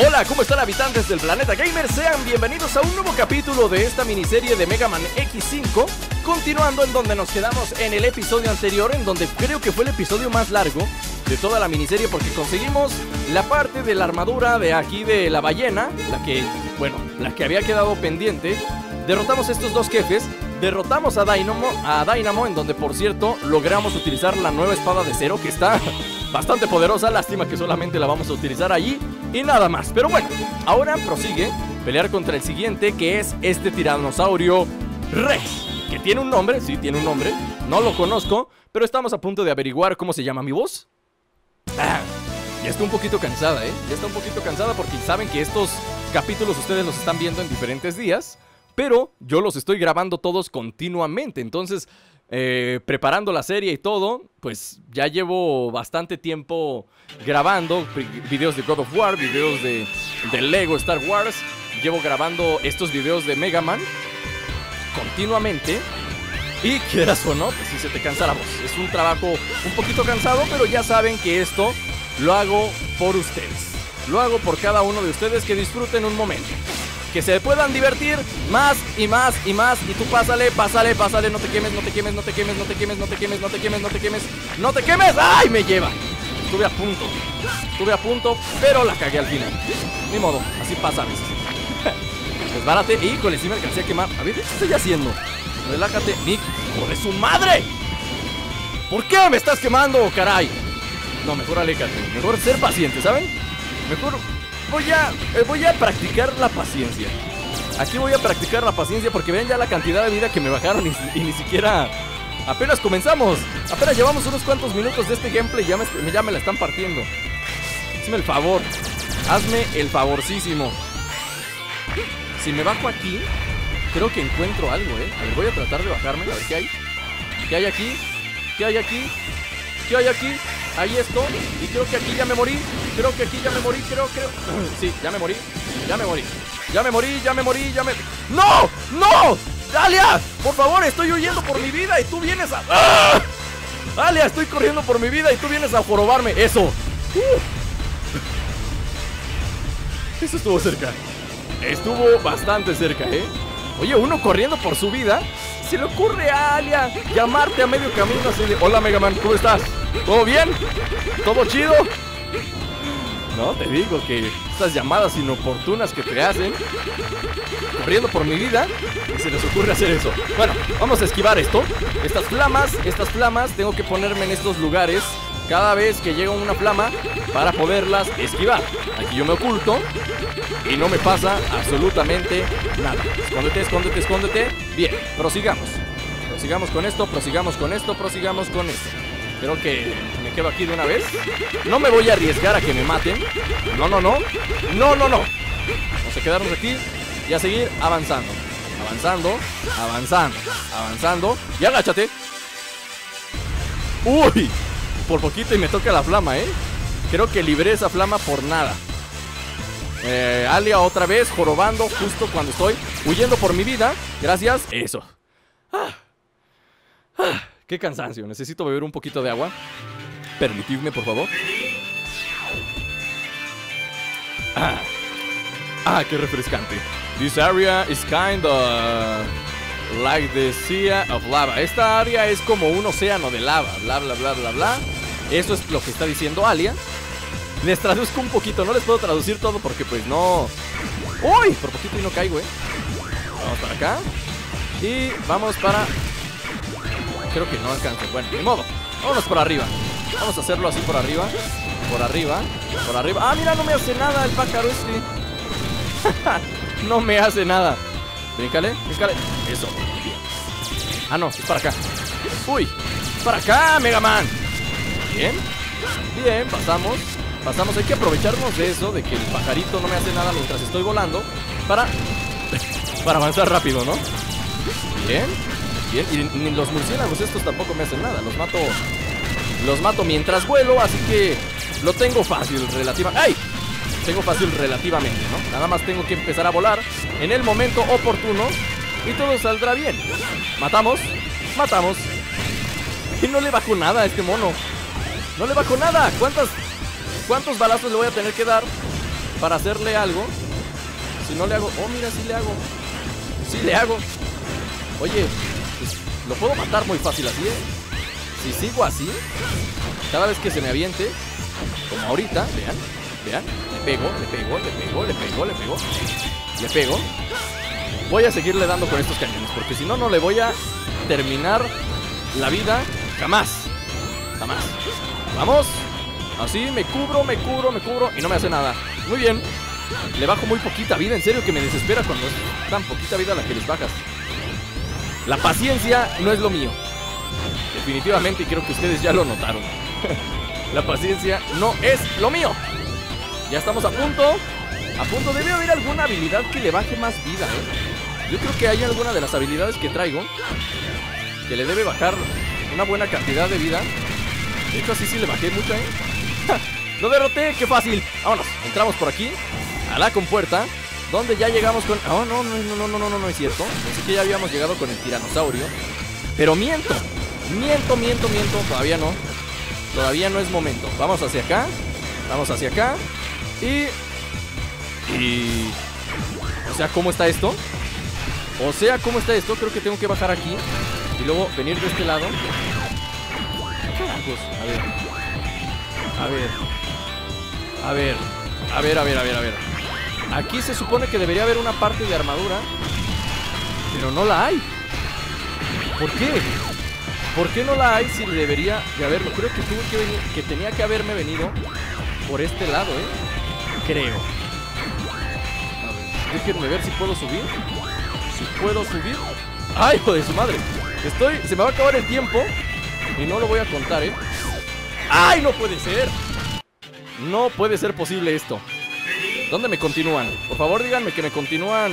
Hola, ¿cómo están habitantes del planeta gamer? Sean bienvenidos a un nuevo capítulo de esta miniserie de Mega Man X5 Continuando en donde nos quedamos en el episodio anterior En donde creo que fue el episodio más largo de toda la miniserie Porque conseguimos la parte de la armadura de aquí de la ballena La que, bueno, la que había quedado pendiente Derrotamos estos dos jefes Derrotamos a Dynamo, a Dynamo, en donde por cierto logramos utilizar la nueva espada de cero que está bastante poderosa. Lástima que solamente la vamos a utilizar allí y nada más. Pero bueno, ahora prosigue pelear contra el siguiente que es este tiranosaurio Rex. Que tiene un nombre, sí, tiene un nombre. No lo conozco, pero estamos a punto de averiguar cómo se llama mi voz. Ah, ya está un poquito cansada, ¿eh? Ya está un poquito cansada porque saben que estos capítulos ustedes los están viendo en diferentes días pero yo los estoy grabando todos continuamente. Entonces, eh, preparando la serie y todo, pues ya llevo bastante tiempo grabando videos de God of War, videos de, Lego Star Wars. Llevo grabando estos videos de Mega Man continuamente. Y quieras o no, pues si se te cansa la voz. Es un trabajo un poquito cansado, pero ya saben que esto lo hago por ustedes. Lo hago por cada uno de ustedes que disfruten un momento que se puedan divertir más y más y más. Y tú pásale, pásale, pásale, no te quemes, no te quemes, no te quemes, no te quemes, no te quemes, no te quemes, no te quemes, no te quemes. ¡Ay! Me lleva. Estuve a punto. Estuve a punto, pero la cagué al final. Ni modo, así pasa a veces. Desbárate. Híjole, sí me alcancé a quemar. A ver, ¿qué estoy haciendo? Relájate. ¡Hijo de su madre! ¿Por qué me estás quemando, caray? No, mejor aléjate. Mejor ser paciente, ¿saben? Mejor voy a, eh, voy a practicar la paciencia. Aquí voy a practicar la paciencia porque ven ya la cantidad de vida que me bajaron y, ni siquiera... Apenas comenzamos. Apenas llevamos unos cuantos minutos de este gameplay y ya me, ya me la están partiendo. Hazme el favor. Hazme el favorcísimo. Si me bajo aquí, creo que encuentro algo, ¿eh? A ver, voy a tratar de bajarme. A ver qué hay. ¿Qué hay aquí? ¿Qué hay aquí? ¿Qué hay aquí? Ahí estoy. Y creo que aquí ya me morí. Creo que aquí ya me morí. Creo, creo. Sí, ya me morí. Ya me morí. Ya me morí, ya me morí, ya me. ¡No! ¡No! ¡Dalia! Por favor, estoy huyendo por mi vida y tú vienes a. ¡Ah! ¡Dalia! Estoy corriendo por mi vida y tú vienes a jorobarme. Eso. Eso estuvo cerca. Estuvo bastante cerca, ¿eh? Oye, uno corriendo por su vida. Se le ocurre a Alia llamarte a medio camino así de: Hola, Mega Man, ¿cómo estás? ¿Todo bien? ¿Todo chido? No, te digo que estas llamadas inoportunas que te hacen corriendo por mi vida se les ocurre hacer eso. Bueno, vamos a esquivar esto. Estas flamas, estas flamas tengo que ponerme en estos lugares cada vez que llega una flama para poderlas esquivar. Aquí yo me oculto y no me pasa absolutamente nada. Escóndete, escóndete, escóndete. Bien, prosigamos. Prosigamos con esto, prosigamos con esto, prosigamos con esto. Creo que quedo aquí de una vez. No me voy a arriesgar a que me maten. No, no, no. No, no, no. Vamos a quedarnos aquí y a seguir avanzando. Avanzando, avanzando, avanzando. Y agáchate. Uy, por poquito y me toca la flama, ¿eh? Creo que libré esa flama por nada. Eh, Alia otra vez jorobando justo cuando estoy huyendo por mi vida. Gracias. Eso. Ah. Ah. Qué cansancio, necesito beber un poquito de agua. Permitidme, por favor. Ah, ah qué refrescante. This area is kind of like the sea of lava. Esta área es como un océano de lava. Bla, bla, bla, bla, bla. Eso es lo que está diciendo Alia. Les traduzco un poquito. No les puedo traducir todo porque pues no... ¡Uy! Por poquito y no caigo, ¿eh? Vamos para acá. Y vamos para Creo que no alcanzo. Bueno, de modo. Vámonos por arriba. Vamos a hacerlo así por arriba. Por arriba. Por arriba. Ah, mira, no me hace nada el pájaro este. no me hace nada. Bríncale, bríncale. Eso. Ah, no, es para acá. Uy, es para acá, Mega Man. Bien. Bien, pasamos. Pasamos. Hay que aprovecharnos de eso, de que el pajarito no me hace nada mientras estoy volando. Para. para avanzar rápido, ¿no? Bien. Bien, y los murciélagos estos tampoco me hacen nada. Los mato. Los mato mientras vuelo, así que lo tengo fácil relativamente. ¡Ay! Tengo fácil relativamente, ¿no? Nada más tengo que empezar a volar en el momento oportuno y todo saldrá bien. Matamos, matamos. Y no le bajo nada a este mono. No le bajo nada. ¿Cuántas, ¿Cuántos balazos le voy a tener que dar para hacerle algo. Si no le hago... Oh, mira, sí le hago. Sí le hago. Oye, pues, lo puedo matar muy fácil así, ¿eh? Si sigo así, cada vez que se me aviente, como ahorita, vean, vean, le pego, le pego, le pego, le pego, le pego, le pego. Voy a seguirle dando con estos cañones, porque si no, no le voy a terminar la vida jamás. Jamás. Vamos. Así, me cubro, me cubro, me cubro y no me hace nada. Muy bien. Le bajo muy poquita vida, en serio que me desespera cuando es tan poquita vida la que les bajas. La paciencia no es lo mío definitivamente, y creo que ustedes ya lo notaron. La paciencia no es lo mío. Ya estamos a punto. A punto debe haber alguna habilidad que le baje más vida. ¿eh? Yo creo que hay alguna de las habilidades que traigo que le debe bajar una buena cantidad de vida. De hecho, así sí le bajé mucho, ¿eh? ¡Lo derroté! ¡Qué fácil! Vámonos, entramos por aquí a la compuerta donde ya llegamos con... Oh, no, no, no, no, no, no, no es cierto. Pensé que ya habíamos llegado con el tiranosaurio. Pero miento, miento, miento, miento. Todavía no. Todavía no es momento. Vamos hacia acá. Vamos hacia acá. Y... Y... O sea, ¿cómo está esto? O sea, ¿cómo está esto? Creo que tengo que bajar aquí. Y luego venir de este lado. a ver. A ver. A ver. A ver, a ver, a ver, a ver. Aquí se supone que debería haber una parte de armadura. Pero no la hay. ¿Por qué? ¿Por qué no la hay si debería de haberlo? Creo que tuve que venir, que tenía que haberme venido por este lado, ¿eh? Creo. A ver, déjenme ver si puedo subir. Si puedo subir. ¡Ay, hijo de su madre! Estoy. Se me va a acabar el tiempo. Y no lo voy a contar, ¿eh? ¡Ay, no puede ser! No puede ser posible esto. ¿Dónde me continúan? Por favor, díganme que me continúan.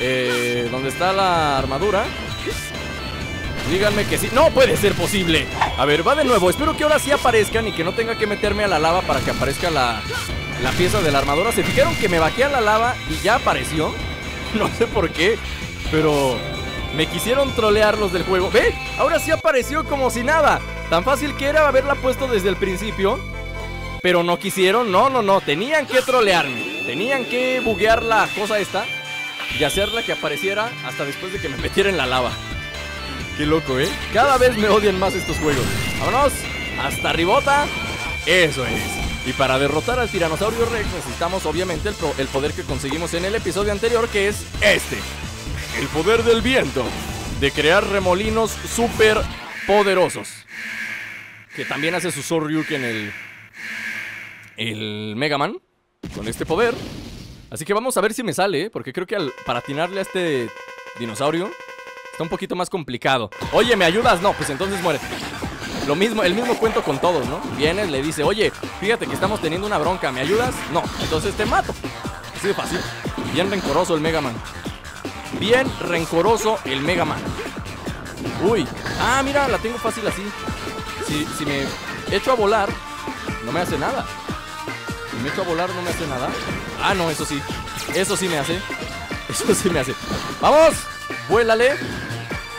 Eh, ¿Dónde está la armadura? Díganme que sí. ¡No puede ser posible! A ver, va de nuevo. Espero que ahora sí aparezcan y que no tenga que meterme a la lava para que aparezca la, la pieza de la armadura. ¿Se fijaron que me bajé a la lava y ya apareció? No sé por qué, pero me quisieron trolear los del juego. ¡Ve! Ahora sí apareció como si nada. Tan fácil que era haberla puesto desde el principio. Pero no quisieron, no, no, no. Tenían que trolearme. Tenían que buguear la cosa esta. Y hacerla que apareciera hasta después de que me metiera en la lava. Qué loco, ¿eh? Cada vez me odian más estos juegos. Vámonos. Hasta ribota. Eso es. Y para derrotar al tiranosaurio Rex necesitamos obviamente el, poder que conseguimos en el episodio anterior, que es este. El poder del viento. De crear remolinos súper poderosos. Que también hace su Soryuken el... El Mega Man. Con este poder. Así que vamos a ver si me sale, ¿eh? porque creo que al, para atinarle a este dinosaurio está un poquito más complicado. Oye, ¿me ayudas? No, pues entonces muere. Lo mismo, el mismo cuento con todos, ¿no? Vienes, le dice, oye, fíjate que estamos teniendo una bronca, ¿me ayudas? No, entonces te mato. Así de fácil. Bien rencoroso el Mega Man. Bien rencoroso el Mega Man. Uy. Ah, mira, la tengo fácil así. Si, si me echo a volar, no me hace nada. Si me echo a volar, no me hace nada. Ah, no, eso sí. Eso sí me hace. Eso sí me hace. ¡Vamos! Vuélale.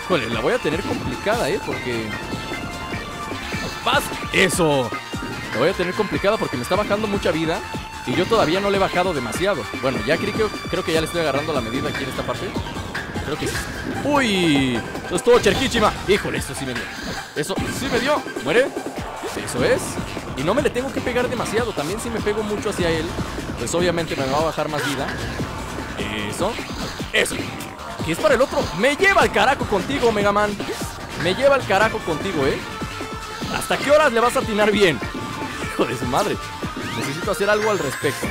Híjole, la voy a tener complicada, ¿eh? Porque... ¡Paz! ¡Eso! La voy a tener complicada porque me está bajando mucha vida. Y yo todavía no le he bajado demasiado. Bueno, ya creo, que, creo que ya le estoy agarrando la medida aquí en esta parte. Creo que sí. ¡Uy! Eso es todo Cherquichima. Híjole, eso sí me dio. Eso sí me dio. ¿Muere? Eso es. Y no me le tengo que pegar demasiado. También si me pego mucho hacia él, pues obviamente me va a bajar más vida. Eso. Eso. ¿Qué es para el otro? Me lleva al carajo contigo, Mega Man. Me lleva al carajo contigo, ¿eh? ¿Hasta qué horas le vas a atinar bien? Hijo de su madre. Necesito hacer algo al respecto.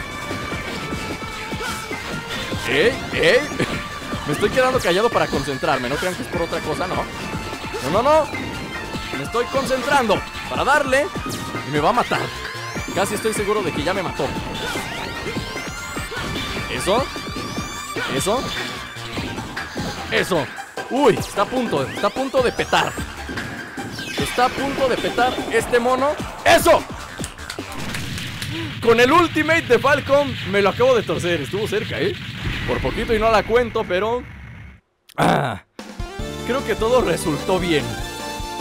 ¡Ey! ¡Ey! Me estoy quedando callado para concentrarme. No crean que es por otra cosa, no. No, no, no. Me estoy concentrando para darle y me va a matar. Casi estoy seguro de que ya me mató. Eso. Eso. Eso. Uy, está a punto, está a punto de petar. Está a punto de petar este mono. ¡Eso! Con el ultimate de Falcon me lo acabo de torcer. Estuvo cerca, ¿eh? Por poquito y no la cuento, pero... Ah, creo que todo resultó bien.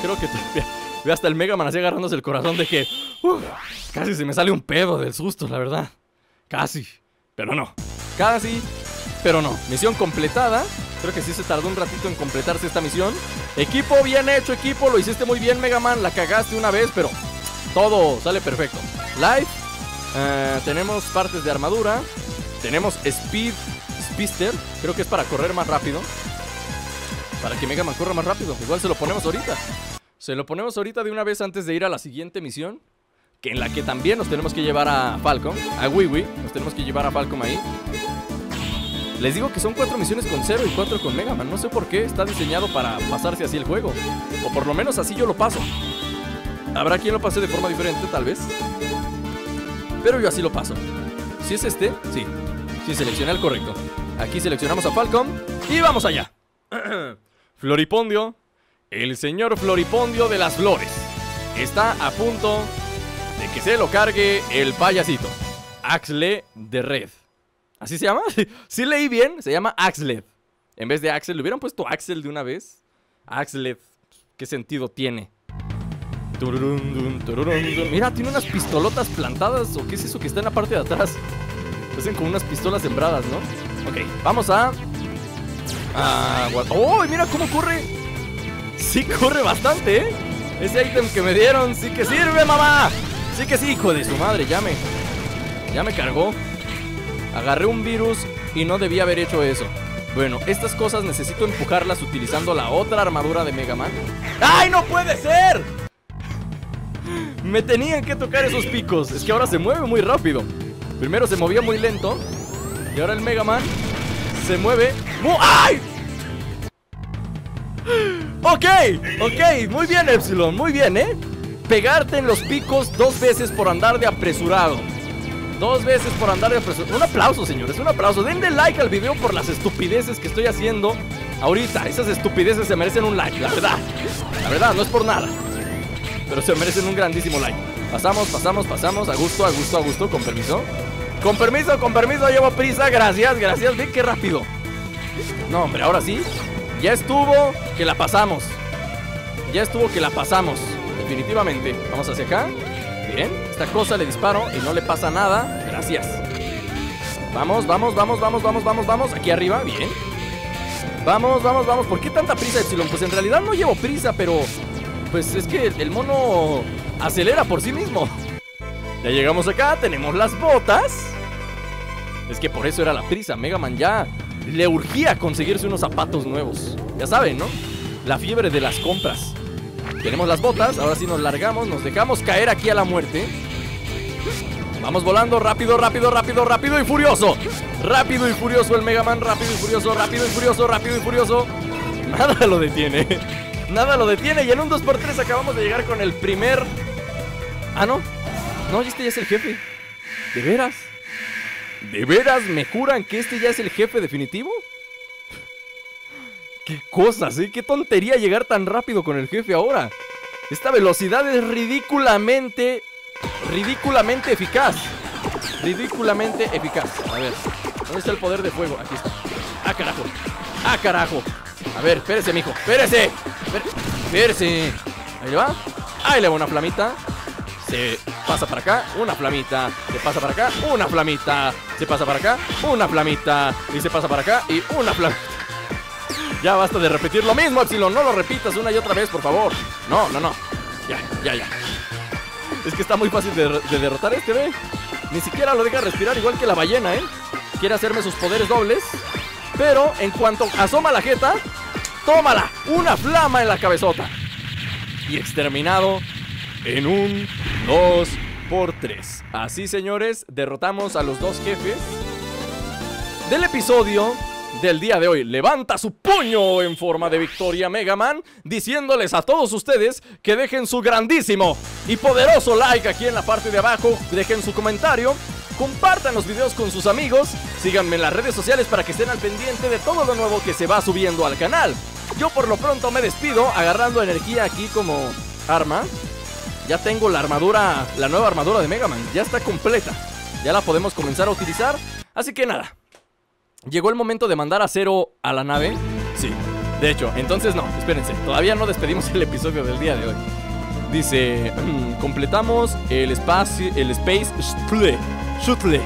Creo que... Ve hasta el Mega Man así agarrándose el corazón de que... casi se me sale un pedo del susto, la verdad. Casi. pero no. Casi, pero no. Misión completada. Creo que sí se tardó un ratito en completarse esta misión. Equipo, bien hecho, equipo. Lo hiciste muy bien, Mega Man. La cagaste una vez, pero todo sale perfecto. Live. eh, tenemos partes de armadura. Tenemos Speed Spister. Creo que es para correr más rápido. Para que Mega Man corra más rápido. Igual se lo ponemos ahorita. Se lo ponemos ahorita de una vez antes de ir a la siguiente misión. Que en la que también nos tenemos que llevar a Falcon. A Wiwi. Nos tenemos que llevar a Falcon ahí. Les digo que son cuatro misiones con Zero y cuatro con Mega Man. No sé por qué está diseñado para pasarse así el juego. O por lo menos así yo lo paso. Habrá quien lo pase de forma diferente, tal vez. Pero yo así lo paso. Si es este, sí. Sí, seleccioné el correcto. Aquí seleccionamos a Falcon y vamos allá. Floripondio. El señor Floripondio de las flores. Está a punto de que se lo cargue el payasito. Axle de Red. ¿Así se llama? Sí leí bien, se llama Axled. En vez de Axel, ¿le hubieran puesto Axel de una vez? Axled. ¿Qué sentido tiene? Mira, tiene unas pistolotas plantadas. ¿O qué es eso que está en la parte de atrás? Hacen como unas pistolas sembradas, ¿no? Ok, vamos a... ¡Oh! Mira cómo corre. Sí corre bastante, ¿eh? Ese ítem que me dieron sí que sirve, mamá. Sí que sí, hijo de su madre. Ya me... Ya me cargó. Agarré un virus y no debía haber hecho eso. Bueno, estas cosas necesito empujarlas utilizando la otra armadura de Mega Man. ¡Ay, no puede ser! Me tenían que tocar esos picos. Es que ahora se mueve muy rápido. Primero se movía muy lento. Y ahora el Mega Man se mueve. mu- ¡Ay! Ok, ok, muy bien Epsilon, muy bien, ¿eh? Pegarte en los picos dos veces por andar de apresurado. Dos veces por andar de apresurado. Un aplauso, señores, un aplauso. Denle like al video por las estupideces que estoy haciendo ahorita. Esas estupideces se merecen un like, la verdad. La verdad, no es por nada. Pero se merecen un grandísimo like. Pasamos, pasamos, pasamos. A gusto, a gusto, a gusto, con permiso. Con permiso, con permiso, llevo prisa. Gracias, gracias. Ve qué rápido. No, hombre, ahora sí. Ya estuvo que la pasamos. Ya estuvo que la pasamos. Definitivamente. Vamos hacia acá. Bien. Esta cosa le disparo y no le pasa nada. Gracias. Vamos, vamos, vamos, vamos, vamos, vamos, vamos. Aquí arriba. Bien. Vamos, vamos, vamos. ¿Por qué tanta prisa, Epsilon? Pues en realidad no llevo prisa, pero... Pues es que el mono acelera por sí mismo. Ya llegamos acá, tenemos las botas. Es que por eso era la prisa. Mega Man ya le urgía conseguirse unos zapatos nuevos. Ya saben, ¿no? La fiebre de las compras. Tenemos las botas, ahora sí nos largamos, nos dejamos caer aquí a la muerte. Vamos volando rápido, rápido, rápido, rápido y furioso. Rápido y furioso el Mega Man, rápido y furioso, rápido y furioso, rápido y furioso. Nada lo detiene. Nada lo detiene y en un 2x3 acabamos de llegar con el primer... Ah, no. No, este ya es el jefe. ¿De veras? ¿De veras me juran que este ya es el jefe definitivo? Qué cosas, ¿eh? Qué tontería llegar tan rápido con el jefe ahora. Esta velocidad es ridículamente, ridículamente eficaz. Ridículamente eficaz. A ver, ¿dónde está el poder de fuego? Aquí está. Ah, carajo. Ah, carajo. A ver, espérese, mijo. Espérese. Espérese. Ahí le va. Ahí le va una flamita. Se pasa para acá, una flamita. Se pasa para acá, una flamita. Se pasa para acá, una flamita. Y se pasa para acá y una flamita. Ya basta de repetir lo mismo, Epsilon. No lo repitas una y otra vez, por favor. No, no, no. Ya, ya, ya. Es que está muy fácil de, de derrotar este, ¿ve? Ni siquiera lo deja respirar igual que la ballena, ¿eh? Quiere hacerme sus poderes dobles. Pero en cuanto asoma la jeta, tómala. Una flama en la cabezota. Y exterminado en un 2 por 3. Así, señores, derrotamos a los dos jefes del episodio del día de hoy. Levanta su puño en forma de victoria Mega Man, diciéndoles a todos ustedes que dejen su grandísimo y poderoso like aquí en la parte de abajo, dejen su comentario, compartan los videos con sus amigos, síganme en las redes sociales para que estén al pendiente de todo lo nuevo que se va subiendo al canal. Yo por lo pronto me despido agarrando energía aquí como arma. Ya tengo la armadura, la nueva armadura de Mega Man, ya está completa. Ya la podemos comenzar a utilizar. Así que nada, ¿Llegó el momento de mandar a Cero a la nave? Sí. De hecho, entonces no, espérense, todavía no despedimos el episodio del día de hoy. Dice, completamos el espacio, el Space Shuttle. Shuttle.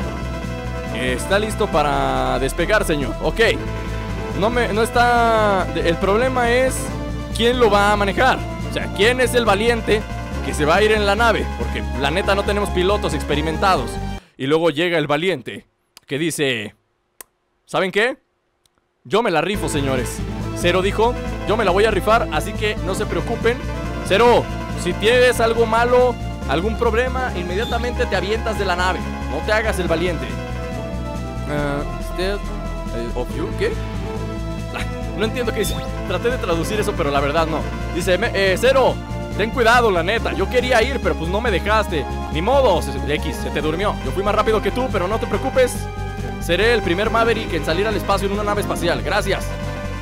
Está listo para despegar, señor. Ok. No, me, no está... El problema es quién lo va a manejar. O sea, quién es el valiente que se va a ir en la nave. Porque la neta no tenemos pilotos experimentados. Y luego llega el valiente que dice... ¿Saben qué? Yo me la rifo, señores. Cero dijo, yo me la voy a rifar, así que no se preocupen. Cero, si tienes algo malo, algún problema, inmediatamente te avientas de la nave. No te hagas el valiente. Uh, of you, ¿qué? No entiendo qué dice. Traté de traducir eso, pero la verdad no. Dice, eh, Cero, ten cuidado, la neta. Yo quería ir, pero pues no me dejaste. Ni modo, X, se te durmió. Yo fui más rápido que tú, pero no te preocupes. Seré el primer Maverick en salir al espacio en una nave espacial. Gracias.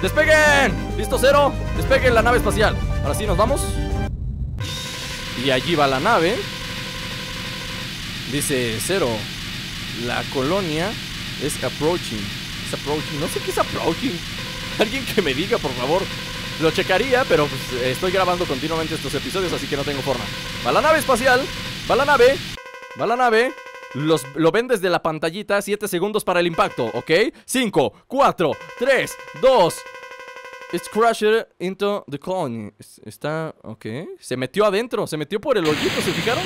¡Despeguen! ¿Listo, Cero? Despeguen la nave espacial. Ahora sí, nos vamos. Y allí va la nave. Dice Cero. La colonia es approaching. Es approaching. No sé qué es approaching. Alguien que me diga, por favor. Lo checaría, pero pues, estoy grabando continuamente estos episodios, así que no tengo forma. Va la nave espacial. Va la nave. Va la nave. Los, lo ven desde la pantallita, 7 segundos para el impacto, ¿ok? 5, 4, 3, 2. It's crushed into the colony. Está, ok. Se metió adentro, se metió por el hoyito, ¿se fijaron?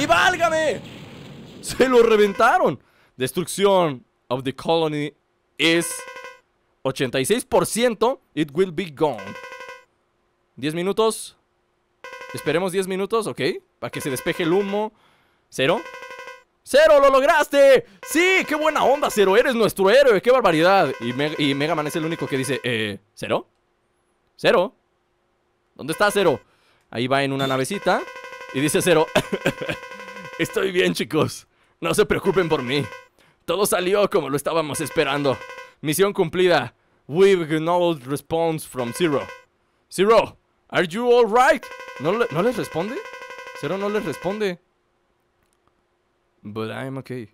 ¡Y válgame! Se lo reventaron. Destrucción of the colony is 86%. It will be gone. 10 minutos. Esperemos 10 minutos, ok. Para que se despeje el humo. ¿Cero? ¡Cero! ¡Lo lograste! ¡Sí! ¡Qué buena onda, Cero! ¡Eres nuestro héroe! ¡Qué barbaridad! Y, y Mega Man es el único que dice, eh, ¿Cero? ¿Cero? ¿Dónde está Cero? Ahí va en una navecita y dice Cero, estoy bien chicos, no se preocupen por mí. Todo salió como lo estábamos esperando. Misión cumplida. We've no response from Zero. Zero, are you alright? ¿No, ¿No les responde? Zero no les responde. But I'm okay.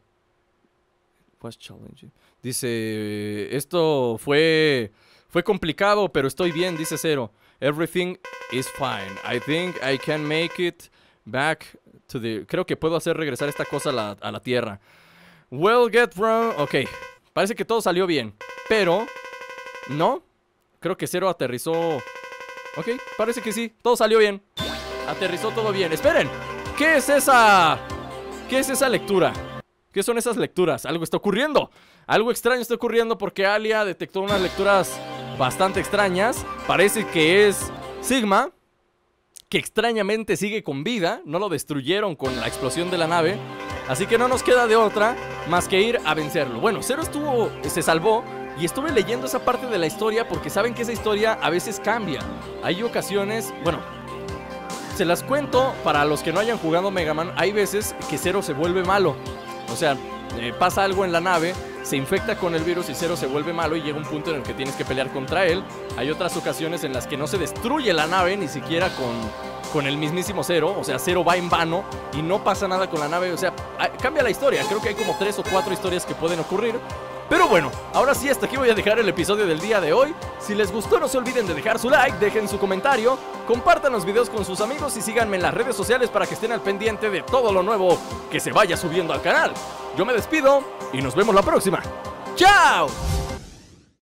Was challenging. Dice, esto fue fue complicado, pero estoy bien, dice Zero. Everything is fine. I think I can make it back to the... Creo que puedo hacer regresar esta cosa a la, a la Tierra. Well, get from... Ok, parece que todo salió bien. Pero... ¿No? Creo que Zero aterrizó... Ok, parece que sí. Todo salió bien. Aterrizó todo bien. Esperen. ¿Qué es esa... ¿Qué es esa lectura? ¿Qué son esas lecturas? Algo está ocurriendo. Algo extraño está ocurriendo porque Alia detectó unas lecturas bastante extrañas. Parece que es Sigma, que extrañamente sigue con vida. No lo destruyeron con la explosión de la nave. Así que no nos queda de otra más que ir a vencerlo. Bueno, Zero estuvo, se salvó y estuve leyendo esa parte de la historia porque saben que esa historia a veces cambia. Hay ocasiones, bueno, se las cuento para los que no hayan jugado Mega Man. Hay veces que Zero se vuelve malo. O sea, eh, pasa algo en la nave se infecta con el virus y Zero se vuelve malo y llega un punto en el que tienes que pelear contra él. Hay otras ocasiones en las que no se destruye la nave ni siquiera con, con el mismísimo Zero. O sea, Zero va en vano y no pasa nada con la nave. O sea, cambia la historia. Creo que hay como tres o cuatro historias que pueden ocurrir. Pero bueno, ahora sí, hasta aquí voy a dejar el episodio del día de hoy. Si les gustó, no se olviden de dejar su like, dejen su comentario, compartan los videos con sus amigos y síganme en las redes sociales para que estén al pendiente de todo lo nuevo que se vaya subiendo al canal. Yo me despido y nos vemos la próxima. ¡Chao!